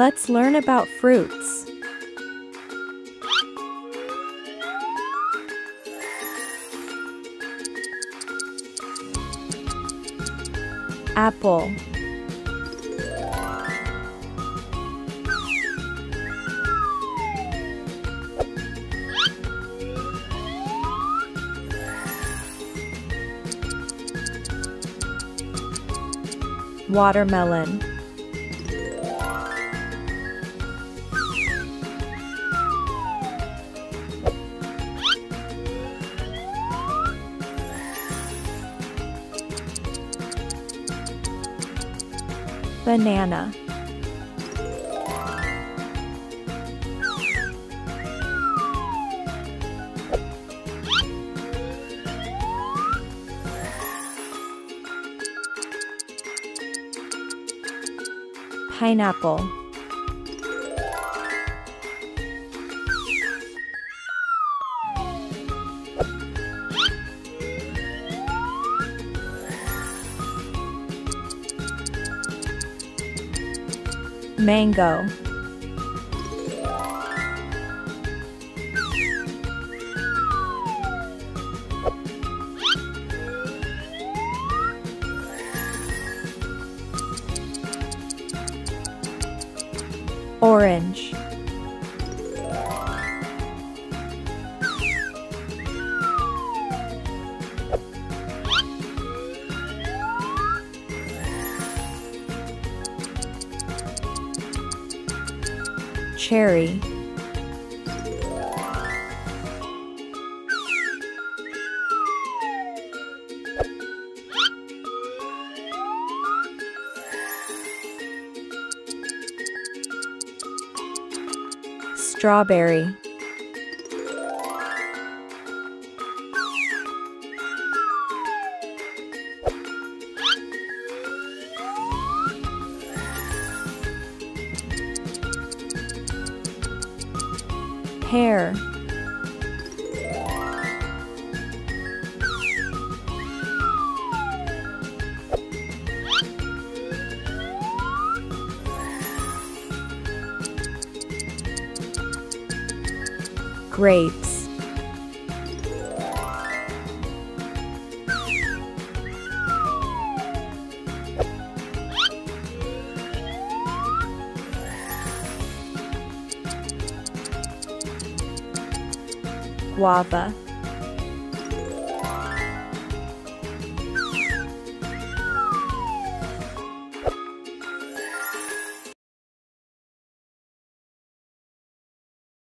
Let's learn about fruits. Apple Watermelon Banana. Pineapple Mango. Orange Cherry. Strawberry Pear Grapes Guava